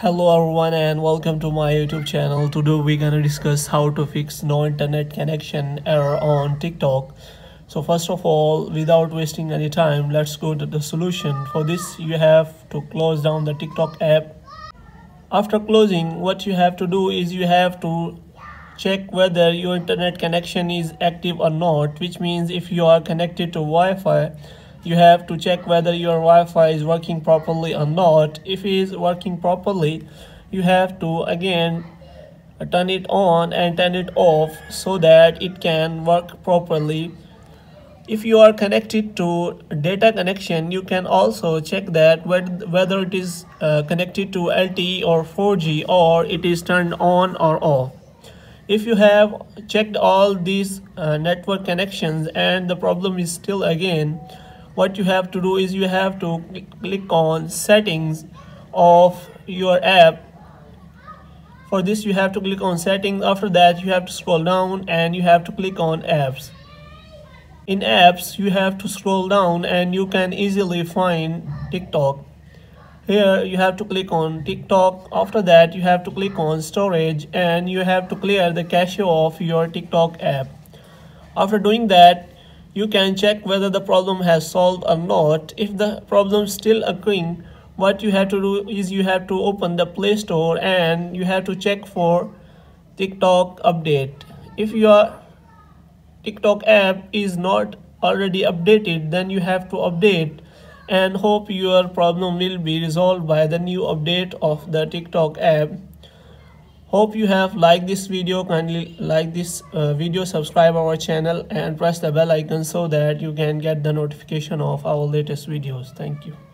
hello everyone and welcome to my youtube channel. Today we're gonna discuss how to fix no internet connection error on tiktok. So first of all without wasting any time let's go to the solution. For this you have to close down the tiktok app. After closing what you have to do is you have to check whether your internet connection is active or not which means if you are connected to wi-fi you have to check whether your Wi-Fi is working properly or not. If it is working properly you have to again turn it on and turn it off so that it can work properly. If you are connected to data connection you can also check that whether it is uh, connected to LTE or 4G or it is turned on or off. If you have checked all these uh, network connections and the problem is still again what you have to do is you have to click on settings of your app. For this you have to click on settings. After that you have to scroll down and you have to click on apps. In apps you have to scroll down and you can easily find TikTok. Here you have to click on TikTok. After that you have to click on storage and you have to clear the cache of your TikTok app. After doing that you can check whether the problem has solved or not. If the problem is still occurring what you have to do is you have to open the play store and you have to check for tiktok update. If your tiktok app is not already updated then you have to update and hope your problem will be resolved by the new update of the tiktok app hope you have liked this video. Kindly like this uh, video subscribe our channel and press the bell icon so that you can get the notification of our latest videos. Thank you